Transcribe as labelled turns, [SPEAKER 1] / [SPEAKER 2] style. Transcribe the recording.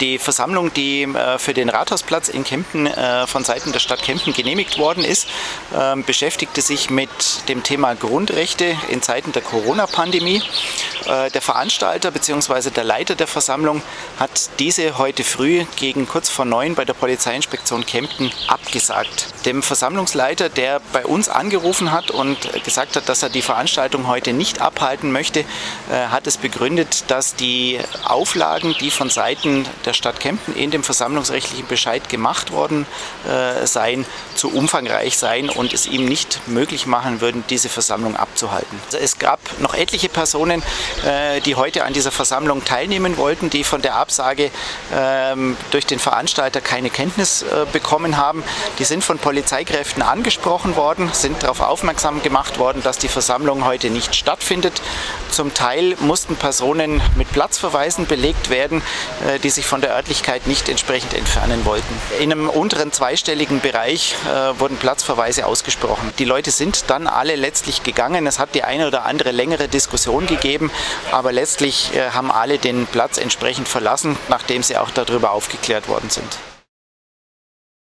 [SPEAKER 1] Die Versammlung, die äh, für den Rathausplatz in Kempten äh, von Seiten der Stadt Kempten genehmigt worden ist, ähm, beschäftigte sich mit dem Thema Grundrechte in Zeiten der Corona-Pandemie. Äh, der Veranstalter bzw. der Leiter der Versammlung hat diese heute früh gegen kurz vor neun bei der Polizeiinspektion Kempten abgesagt. Dem Versammlungsleiter, der bei uns angerufen hat und gesagt hat, dass er die Veranstaltung heute nicht abhalten möchte, hat es begründet, dass die Auflagen, die von Seiten der Stadt Kempten in dem versammlungsrechtlichen Bescheid gemacht worden äh, seien, zu umfangreich seien und es ihm nicht möglich machen würden, diese Versammlung abzuhalten. Also es gab noch etliche Personen, äh, die heute an dieser Versammlung teilnehmen wollten, die von der Absage äh, durch den Veranstalter keine Kenntnis äh, bekommen haben. Die sind von Polizeikräften angesprochen worden, sind darauf aufmerksam gemacht worden, dass die Versammlung heute nicht stattfindet. Zum Teil mussten Personen mit Platzverweisen belegt werden, äh, die sich von der Örtlichkeit nicht entsprechend entfernen wollten. In einem unteren zweistelligen Bereich äh, wurden Platzverweise ausgesprochen. Die Leute sind dann alle letztlich gegangen. Es hat die eine oder andere längere Diskussion gegeben, aber letztlich äh, haben alle den Platz entsprechend verlassen, nachdem sie auch darüber aufgeklärt worden sind.